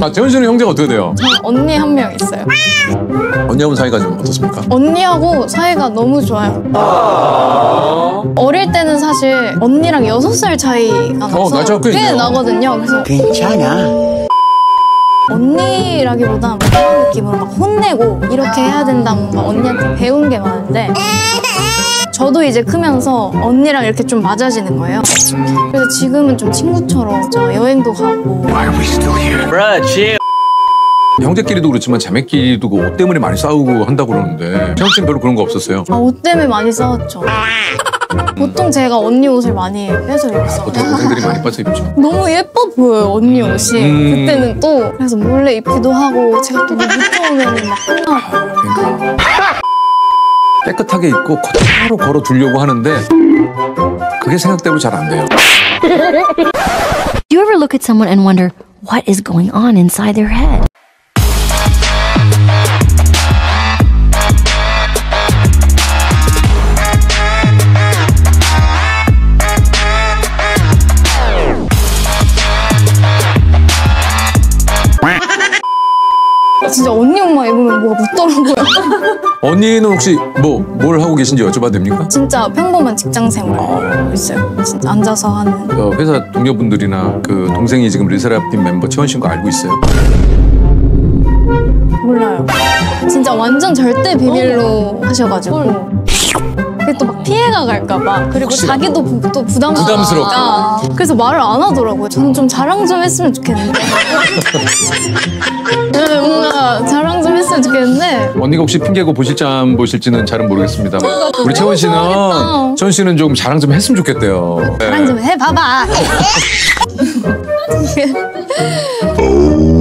아 재원 씨는 형제가 어떻게 돼요? 저는 언니 한 명 있어요. 언니하고 사이가 좀 어떻습니까? 언니하고 사이가 너무 좋아요. 어릴 때는 사실 언니랑 6살 차이가 나서 어, 나이차가 꽤 있네요. 나거든요. 그래서 괜찮아. 언니라기보다 뭐 그런 느낌으로 막 혼내고 이렇게 해야 된다 뭔가 언니한테 배운 게 많은데 저도 이제 크면서 언니랑 이렇게 좀 맞아지는 거예요. 그래서 지금은 좀 친구처럼 저 여행도 가고 형제끼리도 그렇지만 자매끼리도 그 옷 때문에 많이 싸우고 한다고 그러는데 재원 씨는 별로 그런 거 없었어요? 아, 옷 때문에 많이 싸웠죠. 보통 제가 언니 옷을 많이 빼서 입었어요. 보통 동생들이 많이 빠져 입죠. 너무 예뻐 보여요 언니 옷이 음. 그때는 또 그래서 몰래 입기도 하고 제가 또 묻혀오면 막 혼나고 그러니까 깨끗하게 입고 그대로 걸어 두려고 하는데 그게 생각대로 잘 안 돼요. Do you ever look at someone and wonder what is going on inside their head? 진짜 언니 옷만 입으면 뭐가 묻더라고요. 언니는 혹시 뭐 뭘 하고 계신지 여쭤봐도 됩니까? 진짜 평범한 직장 생활 하고 있어요. 진짜 앉아서 하는 어, 회사 동료분들이나 그 동생이 지금 르세라핌 멤버 채원 씨인 거 알고 있어요? 몰라요. 진짜 완전 절대 비밀로 하셔가지고. 그게 또 막 피해가 갈까봐. 그리고 혹시라도. 자기도 부, 또 부담스럽고. 그래서 말을 안 하더라고요. 저는 좀 자랑 좀 했으면 좋겠는데. 네, 좀 했으면 좋겠는데 언니가 혹시 핑계고 보실지 안 보실지는 잘은 모르겠습니다만 우리 채원 씨는 좋아하겠다. 채원 씨는 좀 자랑 좀 했으면 좋겠대요. 네. 자랑 좀 해봐봐 Oh yeah.